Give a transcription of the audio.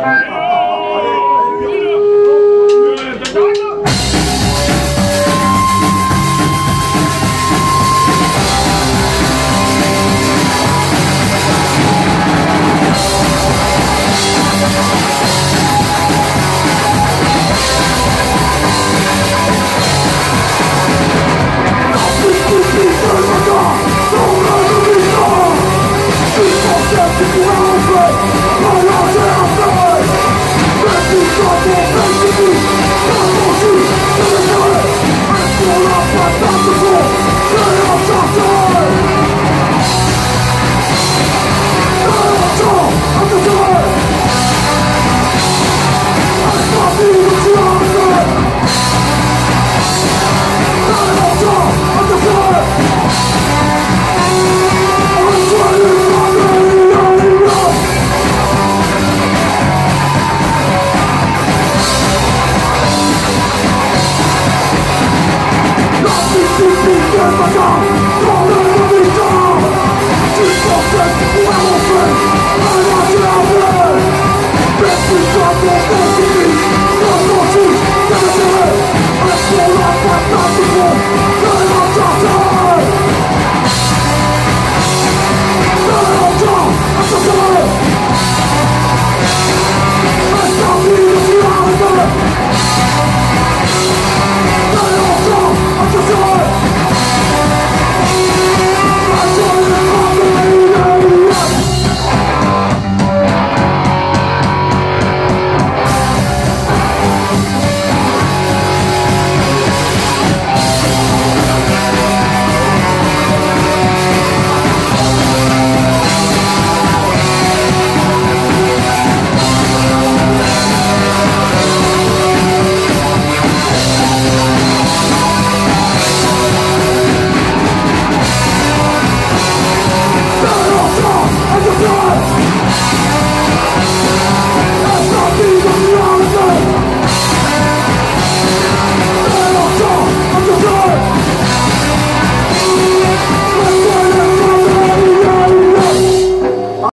Música 大哥